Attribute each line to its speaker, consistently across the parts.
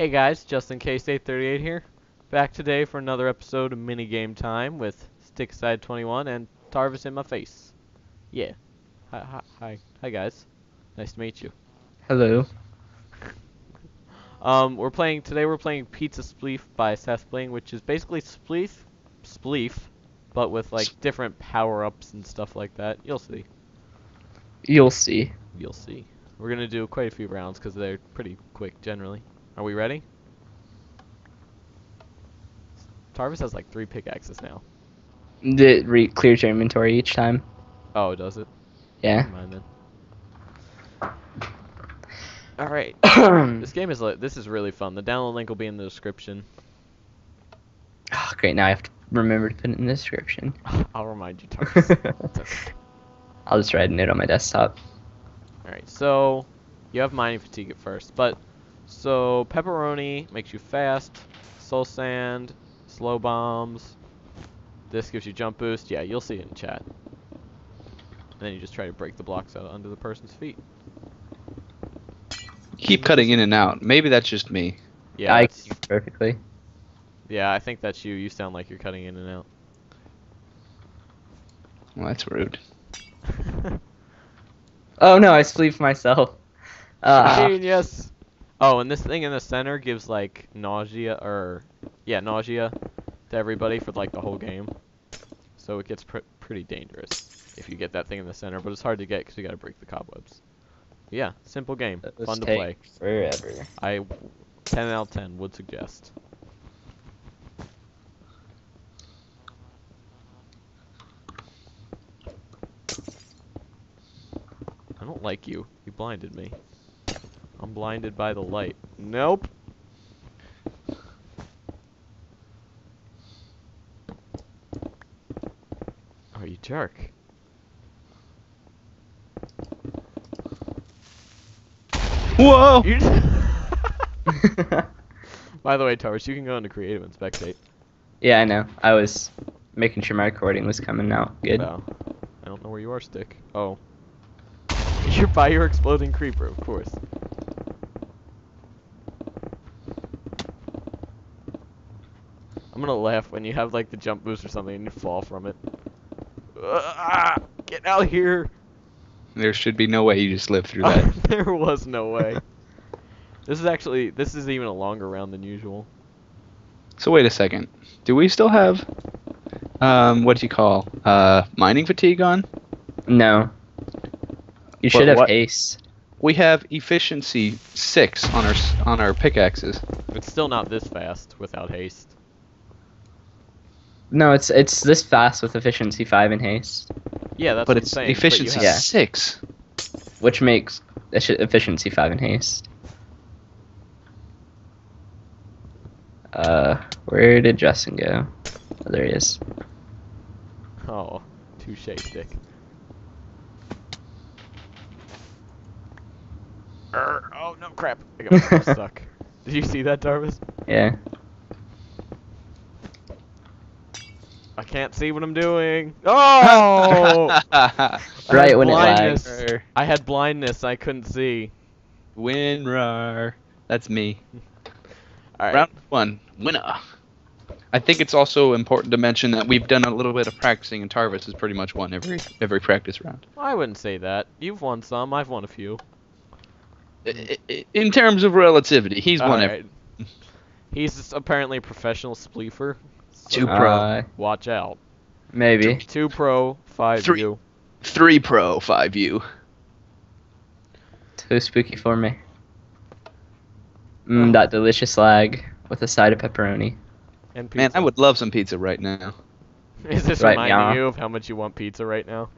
Speaker 1: Hey guys, Justincase838 here. Back today for another episode of Mini Game Time with Stickside21 and Tarvis in my face. Yeah. Hi, hi, hi, hi guys. Nice to meet you.
Speaker 2: Hello.
Speaker 1: Um, we're playing today. We're playing Pizza Spleef by SethBling, which is basically Spleef, Spleef, but with like different power-ups and stuff like that. You'll see.
Speaker 2: You'll see.
Speaker 1: You'll see. We're gonna do quite a few rounds because they're pretty quick generally. Are we ready? Tarvis has like three pickaxes now.
Speaker 2: It re- clears your inventory each time.
Speaker 1: Oh, does it?
Speaker 2: Yeah.
Speaker 1: Never mind then. All right. This game is this is really fun. The download link will be in the description.
Speaker 2: oh, great. Now I have to remember to put it in the description.
Speaker 1: I'll remind you, Tarvis. Okay.
Speaker 2: I'll just write it on my desktop.
Speaker 1: All right. So you have mining fatigue at first, but so pepperoni makes you fast. Soul sand, slow bombs. This gives you jump boost. Yeah, you'll see it in chat. And then you just try to break the blocks out under the person's feet.
Speaker 3: Keep cutting in and out. Maybe that's just me.
Speaker 1: Yeah,
Speaker 2: I see perfectly.
Speaker 1: yeah, I think that's you. You sound like you're cutting in and out.
Speaker 3: Well, that's rude.
Speaker 2: Oh no, I sleep myself. Uh,
Speaker 1: Genius. Oh, and this thing in the center gives like nausea or yeah, nausea to everybody for like the whole game. So it gets pr- pretty dangerous if you get that thing in the center, but it's hard to get because you got to break the cobwebs. Yeah, simple game, fun to play.
Speaker 2: Forever.
Speaker 1: I 10 out of 10 would suggest. I don't like you. You blinded me. I'm blinded by the light. Nope. Oh, you jerk.
Speaker 3: Whoa!
Speaker 1: You By the way, Tarvis, you can go into creative and spectate.
Speaker 2: yeah, I know. I was making sure my recording was coming out good.
Speaker 1: Wow. I don't know where you are, Stick. Oh. You're by your exploding creeper, of course. I'm gonna laugh when you have like the jump boost or something and you fall from it. Ah, get out here!
Speaker 3: There should be no way you just lived through that.
Speaker 1: there was no way. This is actually this is even a longer round than usual.
Speaker 3: so wait a second. Do we still have um what do you call uh mining fatigue on?
Speaker 2: No. You
Speaker 3: What-
Speaker 2: should have
Speaker 3: what?
Speaker 2: haste.
Speaker 3: We have efficiency six on our on our pickaxes.
Speaker 1: It's still not this fast without haste.
Speaker 2: No, it's it's this fast with efficiency five and haste,
Speaker 1: Yeah, that's
Speaker 3: but
Speaker 1: what
Speaker 3: it's
Speaker 1: I'm but
Speaker 3: efficiency
Speaker 1: have-
Speaker 3: six.
Speaker 2: which makes efficiency five and haste. Uh, where did Justin go? Oh, there he is.
Speaker 1: Oh, touche stick. Err, oh no, crap! I got myself stuck. Did you see that, Tarvis?
Speaker 2: Yeah.
Speaker 1: I can't see what I'm doing. Oh! I
Speaker 2: Right
Speaker 1: had
Speaker 2: when it
Speaker 1: blindness.
Speaker 2: lags.
Speaker 1: I had blindness. I couldn't see.
Speaker 3: Winrar. That's me.
Speaker 1: All right.
Speaker 3: Round one, winner. I think it's also important to mention that we've done a little bit of practicing, and Tarvis has pretty much won every every practice round.
Speaker 1: I wouldn't say that. You've won some. I've won a few.
Speaker 3: I- I- In terms of relativity, he's won every.
Speaker 1: He's apparently a professional spleefer.
Speaker 3: Two pro.
Speaker 2: Uh,
Speaker 1: Watch out.
Speaker 2: maybe.
Speaker 1: Two pro, five
Speaker 3: Three.
Speaker 1: U.
Speaker 3: Three pro, five U.
Speaker 2: Too spooky for me. Mmm, that delicious lag with a side of pepperoni.
Speaker 1: And pizza.
Speaker 3: Man, I would love some pizza right now.
Speaker 1: Is this
Speaker 2: Right,
Speaker 1: reminding
Speaker 2: yeah.
Speaker 1: you of how much you want pizza right now?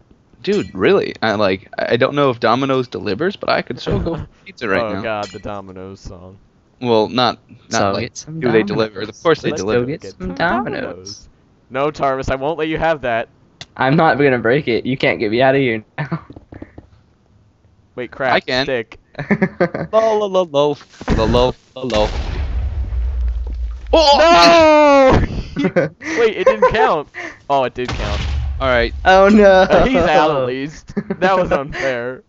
Speaker 3: Dude, really? I like. I don't know if Domino's delivers, but I could still go for pizza right
Speaker 1: oh
Speaker 3: now.
Speaker 1: Oh God, the Domino's song.
Speaker 3: Well, not not
Speaker 2: So
Speaker 3: like
Speaker 2: get some
Speaker 3: do they deliver? Of course they
Speaker 2: Let's
Speaker 3: deliver.
Speaker 2: go get some Domino's.
Speaker 1: No, Tarvis, I won't let you have that.
Speaker 2: I'm not gonna break it. You can't get me out of here now.
Speaker 1: Wait, crap.
Speaker 3: I can.
Speaker 1: Stick.
Speaker 3: Lol, lol, lol. Oh!
Speaker 1: No! Wait, it didn't count. Oh, it did count.
Speaker 3: All right.
Speaker 2: Oh no.
Speaker 1: He's out at least. That was unfair.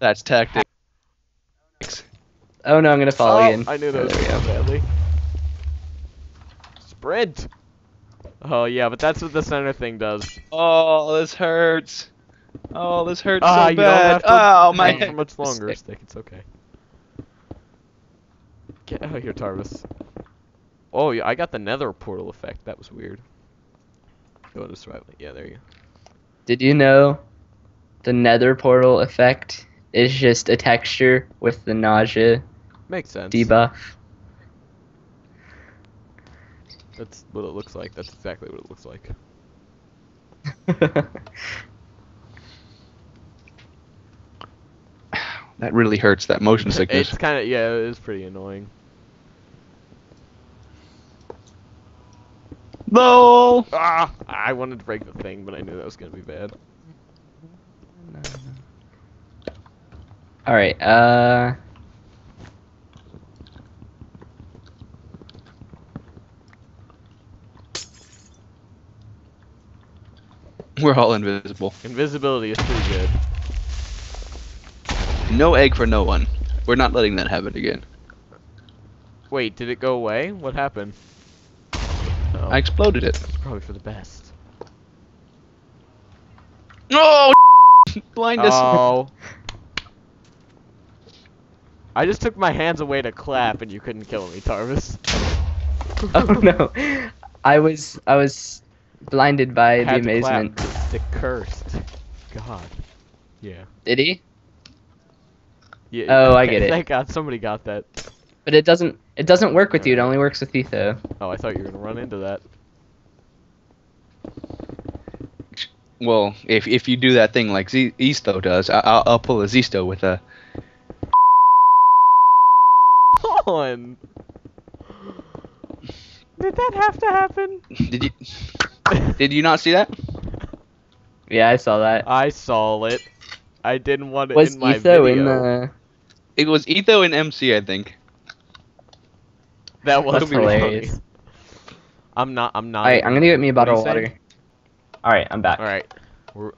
Speaker 3: That's tactics.
Speaker 2: Oh no, I'm gonna fall
Speaker 1: oh,
Speaker 2: again.
Speaker 1: I knew
Speaker 2: Oh,
Speaker 1: that was
Speaker 2: there we go.
Speaker 1: badly. Sprint. Oh yeah, but that's what the center thing does.
Speaker 3: Oh, this hurts. Oh, this hurts
Speaker 1: Ah,
Speaker 3: so
Speaker 1: you don't
Speaker 3: bad.
Speaker 1: have to
Speaker 3: oh, my
Speaker 1: hang for
Speaker 3: head.
Speaker 1: much longer,
Speaker 2: Stick.
Speaker 1: Stick. It's okay. Get out of here, Tarvis. Oh, yeah, I got the Nether portal effect. That was weird. Go to survival. Yeah, there you go.
Speaker 2: Did you know the nether portal effect is just a texture with the nausea
Speaker 1: Makes sense.
Speaker 2: debuff?
Speaker 1: That's what it looks like. That's exactly what it looks like.
Speaker 3: That really hurts. That motion sickness.
Speaker 1: It's kind of yeah, it is pretty annoying.
Speaker 3: LOL.
Speaker 1: Ah! I wanted to break the thing, but I knew that was gonna be bad.
Speaker 2: Alright, uh.
Speaker 3: We're all invisible.
Speaker 1: Invisibility is pretty good.
Speaker 3: No egg for no one. We're not letting that happen again.
Speaker 1: Wait, did it go away? What happened? Oh,
Speaker 3: I exploded it.
Speaker 1: It's probably for the best.
Speaker 3: Oh, blind us.
Speaker 1: Oh. I just took my hands away to clap, and you couldn't kill me, Tarvis.
Speaker 2: Oh no. I was I was blinded by the
Speaker 1: Had to clap
Speaker 2: amazement.
Speaker 1: 'cause Stick cursed. God. Yeah.
Speaker 2: Did he?
Speaker 1: Yeah.
Speaker 2: Oh, I get it.
Speaker 1: Thank God somebody got that.
Speaker 2: But it doesn't it doesn't work with you, it only works with Etho.
Speaker 1: Oh, I thought you were gonna run into that.
Speaker 3: Well, if if you do that thing like Z- Easto does, I- I'll, I'll pull a Zisto with a.
Speaker 1: on. Did that have to happen?
Speaker 3: Did you did you not see that?
Speaker 2: Yeah, I saw that.
Speaker 1: I saw it. I didn't want it
Speaker 2: Was
Speaker 1: in my
Speaker 2: Etho
Speaker 1: video.
Speaker 2: in the
Speaker 3: It was Etho and MC, I think.
Speaker 1: That was
Speaker 2: That's hilarious.
Speaker 1: funny. I'm not. I'm not.
Speaker 2: Alright, I'm gonna get me a bottle
Speaker 1: you
Speaker 2: of
Speaker 1: say?
Speaker 2: water. Alright, I'm back.
Speaker 1: All right. We're,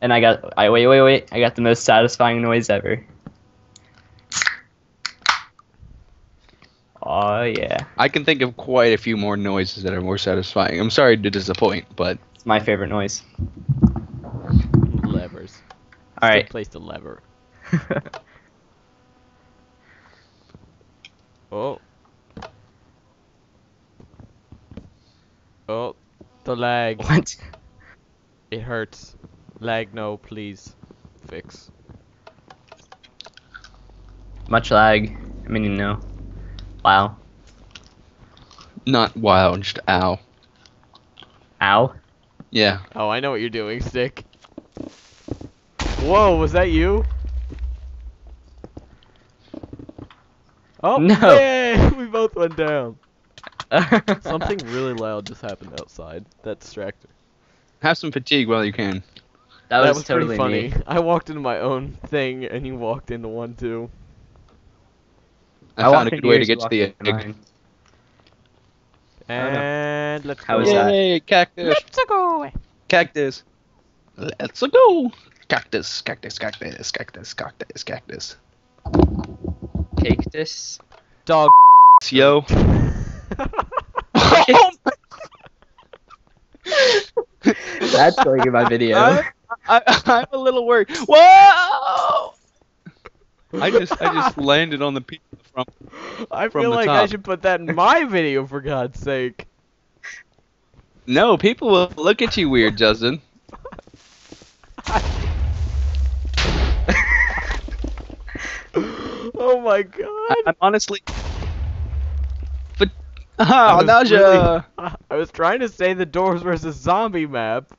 Speaker 2: And I got I wait wait wait, I got the most satisfying noise ever. Oh yeah.
Speaker 3: I can think of quite a few more noises that are more satisfying. I'm sorry to disappoint, but
Speaker 2: It's my favorite noise.
Speaker 1: levers.
Speaker 2: Alright.
Speaker 1: Place a lever. Oh. Oh, the lag.
Speaker 2: what?
Speaker 1: It hurts. Lag, no, please. Fix.
Speaker 2: Much lag. I mean you know. Wow.
Speaker 3: not wow, just ow.
Speaker 2: Ow.
Speaker 3: Yeah.
Speaker 1: Oh, I know what you're doing, Stick. Whoa, was that you? Oh,
Speaker 2: No.
Speaker 1: yay! We both went down. Something really loud just happened outside. That distracted.
Speaker 3: Have some fatigue while you can.
Speaker 2: that,
Speaker 1: that
Speaker 2: was,
Speaker 1: was
Speaker 2: totally
Speaker 1: pretty funny.
Speaker 2: me.
Speaker 1: I walked into my own thing, and you walked into one too.
Speaker 3: I, found a good way to get to the
Speaker 2: into
Speaker 3: egg.
Speaker 2: mine. no.
Speaker 1: And let's
Speaker 2: How
Speaker 1: go.
Speaker 2: is that?
Speaker 3: Yay, cactus.
Speaker 1: Let's go.
Speaker 3: Cactus. Let's go. Cactus, cactus, cactus, cactus, cactus, cactus.
Speaker 2: Take this.
Speaker 1: Dog.
Speaker 3: Yo. Oh.
Speaker 2: That's going in my video.
Speaker 3: I, I, I'm a little worried. Whoa! I just I just landed on the pizza from.
Speaker 1: I
Speaker 3: From
Speaker 1: feel
Speaker 3: the
Speaker 1: like I should put that in my video for God's sake.
Speaker 3: No, people will look at you weird, Justin.
Speaker 1: oh my god.
Speaker 3: I, I'm honestly. But ah,
Speaker 1: was
Speaker 3: nausea.
Speaker 1: really- I was trying to say the Doors versus Zombie map.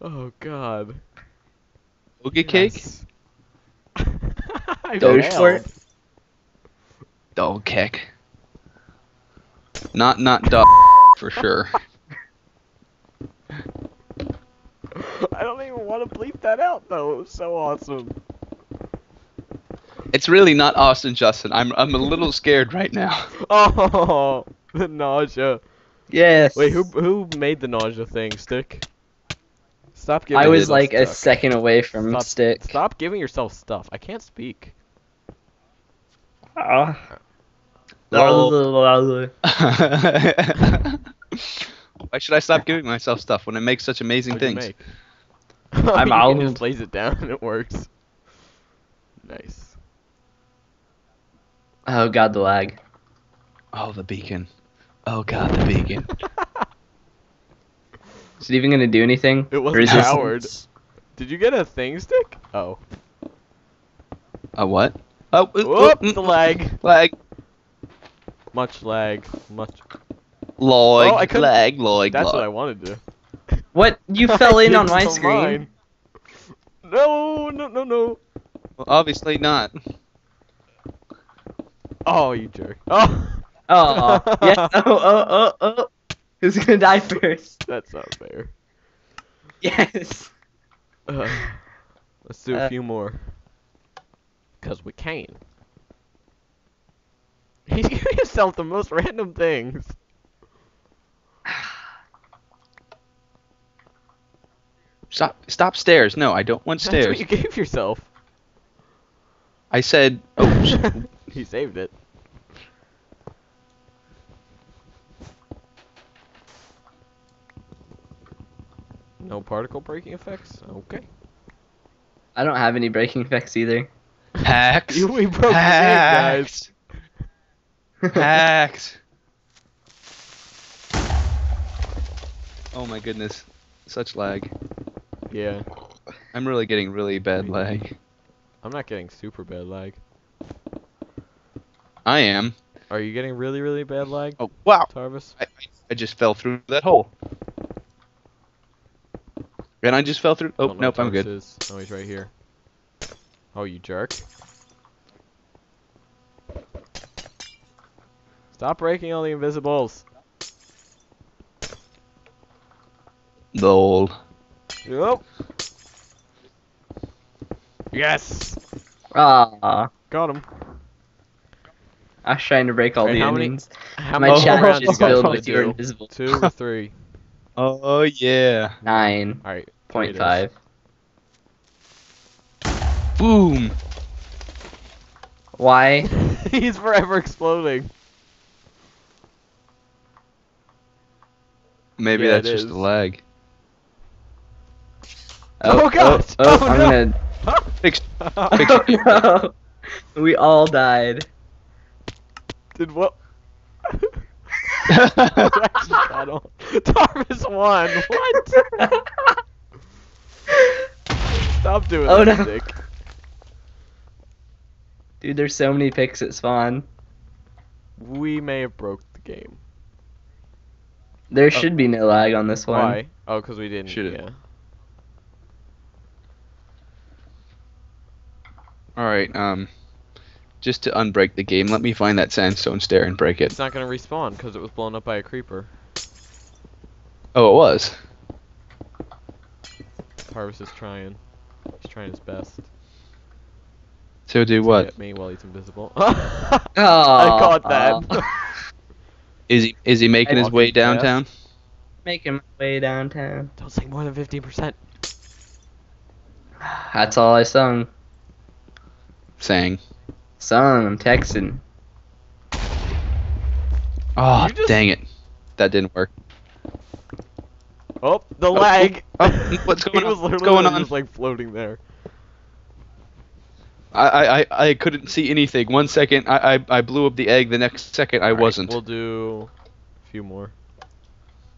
Speaker 1: Oh god.
Speaker 3: Boogie cake.
Speaker 1: Yes. I
Speaker 2: Doge for it?
Speaker 3: Dog cake. Not not dog for sure.
Speaker 1: I don't even want to bleep that out though. It was so awesome.
Speaker 3: It's really not Austin Justin. I'm I'm a little scared right now.
Speaker 1: Oh, the nausea.
Speaker 2: Yes.
Speaker 1: Wait, who who made the nausea thing? Stick. Stop giving.
Speaker 2: I was
Speaker 1: yourself
Speaker 2: like a second away from
Speaker 1: Stop,
Speaker 2: stick.
Speaker 1: Stop giving yourself stuff. I can't speak.
Speaker 2: Ah.
Speaker 3: Lol. Why should I stop giving myself stuff when it makes such amazing
Speaker 1: What'd
Speaker 3: things?
Speaker 2: I'm
Speaker 1: you can just
Speaker 2: out.
Speaker 1: lays it down and it works. Nice.
Speaker 2: Oh god, the lag.
Speaker 3: Oh, the beacon. Oh god, the beacon.
Speaker 2: Is it even gonna do anything?
Speaker 1: It wasn't
Speaker 2: Resistance?
Speaker 1: powered. Did you get a thing stick? Oh.
Speaker 3: A what? Oh, ooh, ooh,
Speaker 1: Whoop,
Speaker 3: mm,
Speaker 1: the lag.
Speaker 3: lag.
Speaker 1: Much lag. Much.
Speaker 3: Log,
Speaker 1: Oh, I couldn't-
Speaker 3: lag, log,
Speaker 1: That's
Speaker 3: log.
Speaker 1: what I wanted to.
Speaker 2: What? You fell in on
Speaker 1: Into
Speaker 2: my screen.
Speaker 1: mine. No, no, no, no.
Speaker 3: Well, obviously not.
Speaker 1: Oh, you jerk. Oh.
Speaker 2: Oh, yeah. Oh, oh, oh, oh. Who's gonna die first?
Speaker 1: That's not fair.
Speaker 2: Yes.
Speaker 1: Uh, let's do a
Speaker 2: Uh,
Speaker 1: few more. Cause we can. He's giving himself the most random things.
Speaker 3: Stop, stop stairs. No, I don't want stairs.
Speaker 1: That's what
Speaker 3: stairs.
Speaker 1: you gave yourself.
Speaker 3: I said, oh,
Speaker 1: he saved it. No particle breaking effects? Okay.
Speaker 2: I don't have any breaking effects either.
Speaker 3: hacks.
Speaker 1: You, we broke the game, guys.
Speaker 3: Hacks. Hacks. Oh my goodness, such lag.
Speaker 1: Yeah.
Speaker 3: I'm really getting really bad lag.
Speaker 1: I'm not getting super bad lag.
Speaker 3: I am.
Speaker 1: Are you getting really, really bad lag,
Speaker 3: Oh wow!
Speaker 1: Tarvis?
Speaker 3: I, I- I just fell through that hole. And I just fell through. Oh nope, I'm good.
Speaker 1: Is. Oh, he's right here. Oh, you jerk. Stop breaking all the invisibles.
Speaker 3: Lol.
Speaker 1: Yep. Yes.
Speaker 2: Ah,
Speaker 1: Got him.
Speaker 2: I was trying to break all
Speaker 1: Alright,
Speaker 2: the
Speaker 1: how many-
Speaker 2: onions.
Speaker 1: How
Speaker 2: My
Speaker 1: many
Speaker 2: chat
Speaker 1: rounds
Speaker 2: is
Speaker 1: you
Speaker 2: just filled with your invisible.
Speaker 1: Two or three?
Speaker 3: Oh yeah.
Speaker 2: Nine
Speaker 1: All right.
Speaker 2: point
Speaker 1: three it is.
Speaker 2: five.
Speaker 3: Boom.
Speaker 2: Why?
Speaker 1: He's forever exploding.
Speaker 3: Maybe
Speaker 1: Yeah,
Speaker 3: that's just
Speaker 1: is.
Speaker 3: the lag.
Speaker 1: Oh, oh, God.
Speaker 2: Oh, oh,
Speaker 1: Oh,
Speaker 2: I'm
Speaker 1: no.
Speaker 2: gonna.
Speaker 3: Fix.
Speaker 2: Oh, no. We all died.
Speaker 1: Did what? Got. Tarvis won. What? Stop doing
Speaker 2: Oh,
Speaker 1: that,
Speaker 2: no.
Speaker 1: Dick.
Speaker 2: Dude, there's so many picks at spawn.
Speaker 1: We may have broke the game.
Speaker 2: There should be no lag on this one.
Speaker 1: Why? Oh, because we didn't.
Speaker 3: Should it?
Speaker 1: yeah.
Speaker 3: All right. Um, just to unbreak the game, let me find that sandstone stair and break it.
Speaker 1: It's not gonna respawn because it was blown up by a creeper.
Speaker 3: Oh, it was.
Speaker 1: Tarvis is trying. He's trying his best.
Speaker 3: So do
Speaker 1: to
Speaker 3: what?
Speaker 1: Get me while he's invisible.
Speaker 2: Oh,
Speaker 1: I caught that.
Speaker 3: Is he is he making his way
Speaker 1: fast.
Speaker 3: downtown?
Speaker 2: Making my way downtown.
Speaker 1: Don't sing more than fifteen percent.
Speaker 2: That's all I sung.
Speaker 3: Saying.
Speaker 2: Sung, I'm texting.
Speaker 3: Oh,
Speaker 1: just-
Speaker 3: dang it. That didn't work.
Speaker 1: Oh, the
Speaker 3: Oh,
Speaker 1: lag.
Speaker 3: oh, what's going
Speaker 1: he was
Speaker 3: on?
Speaker 1: literally
Speaker 3: What's going on?
Speaker 1: just like floating there.
Speaker 3: I, I, I- I couldn't see anything. One second, I, I, I blew up the egg. The next second, I
Speaker 1: Alright,
Speaker 3: wasn't.
Speaker 1: We'll do a few more.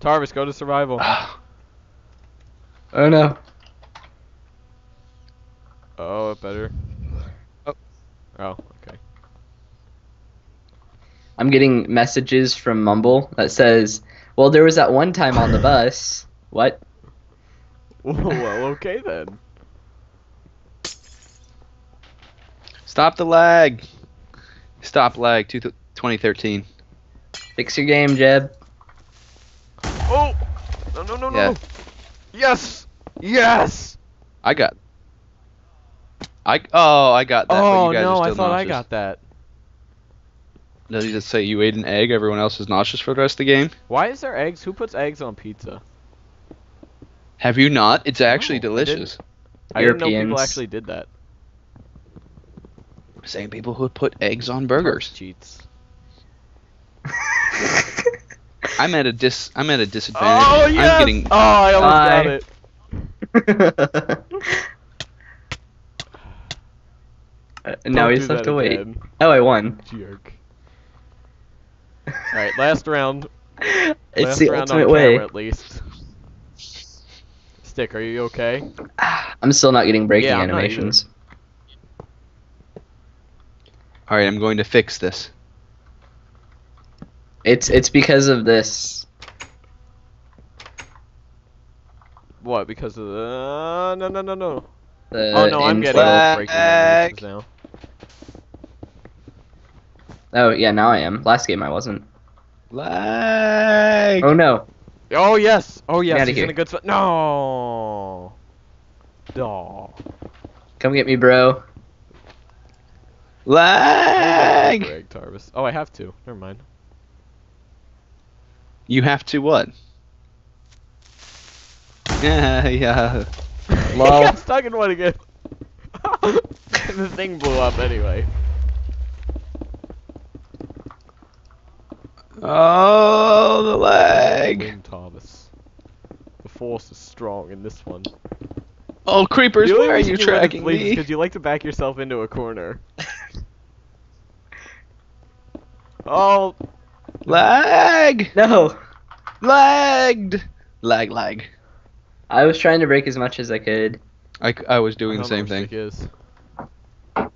Speaker 1: Tarvis, go to survival. Ah.
Speaker 2: Oh no.
Speaker 1: Oh, it better.
Speaker 3: Oh.
Speaker 1: Oh, okay.
Speaker 2: I'm getting messages from Mumble that says, "Well, there was that one time on the bus." What?
Speaker 1: well, okay then.
Speaker 3: Stop the lag. Stop lag. Two, 2013.
Speaker 2: Fix your game, Jeb.
Speaker 1: Oh! No, no, no,
Speaker 3: Yeah.
Speaker 1: no! Yes! Yes!
Speaker 3: I got. I oh I got that. but
Speaker 1: oh
Speaker 3: you guys
Speaker 1: no,
Speaker 3: are
Speaker 1: I
Speaker 3: still
Speaker 1: thought I got that.
Speaker 3: Does he just say you ate an egg? Everyone else is nauseous for the rest of the game.
Speaker 1: Why is there eggs? Who puts eggs on pizza?
Speaker 3: Have you not? It's actually
Speaker 1: No, I didn't.
Speaker 3: delicious.
Speaker 1: I didn't know people
Speaker 2: Europeans.
Speaker 1: actually did that.
Speaker 3: Same people who put eggs on burgers.
Speaker 1: cheats.
Speaker 3: I'm at a dis. I'm at a disadvantage.
Speaker 1: Oh
Speaker 3: I'm getting.
Speaker 1: Oh, I almost got it.
Speaker 2: Uh, now
Speaker 1: Don't
Speaker 2: we
Speaker 1: do
Speaker 2: just have to wait.
Speaker 1: again,
Speaker 2: Oh, I won.
Speaker 1: Jerk. All right, last round.
Speaker 2: It's
Speaker 1: last
Speaker 2: the
Speaker 1: round on
Speaker 2: ultimate way.
Speaker 1: camera, at least. Stick, are you okay?
Speaker 2: I'm still not getting breaking
Speaker 1: Yeah, I'm not
Speaker 2: animations.
Speaker 3: All right, I'm going to fix this.
Speaker 2: It's it's because of this.
Speaker 1: What? Because of the no no no no.
Speaker 2: The
Speaker 1: oh no, I'm getting
Speaker 2: inflow.
Speaker 1: breaking animations now.
Speaker 2: Oh yeah, now I am. Last game I wasn't.
Speaker 3: Lag.
Speaker 2: Oh no.
Speaker 1: Oh yes. Oh yes.
Speaker 2: outta
Speaker 1: He's in a good spot. No. No.
Speaker 2: Come get me, bro.
Speaker 3: Lag.
Speaker 1: Greg Tarvis. Oh, I have to. Never mind.
Speaker 3: You have to what? Yeah, yeah.
Speaker 1: I got stuck in one again. the thing blew up anyway.
Speaker 3: Oh, the lag.
Speaker 1: Win Thomas. The force is strong in this one.
Speaker 3: Oh, creepers!
Speaker 1: The
Speaker 3: Why are
Speaker 1: reason
Speaker 3: you tracking me?
Speaker 1: Because you like to back yourself into a corner. oh,
Speaker 3: Lag.
Speaker 2: No.
Speaker 3: Lagged. Lag, lag.
Speaker 2: I was trying to break as much as I could.
Speaker 3: I, I was doing
Speaker 1: I
Speaker 3: the same thing.
Speaker 1: Is.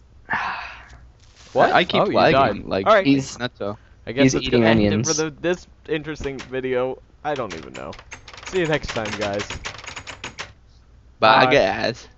Speaker 1: What?
Speaker 3: I keep
Speaker 1: oh,
Speaker 3: lagging, like-
Speaker 1: All right.
Speaker 2: He's
Speaker 3: Not so.
Speaker 1: I guess
Speaker 2: he's
Speaker 1: that's
Speaker 2: eating
Speaker 1: gonna end it
Speaker 2: onions.
Speaker 1: for the, this interesting video. I don't even know. See you next time, guys.
Speaker 3: Bye,
Speaker 1: Bye.
Speaker 3: guys.